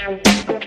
Música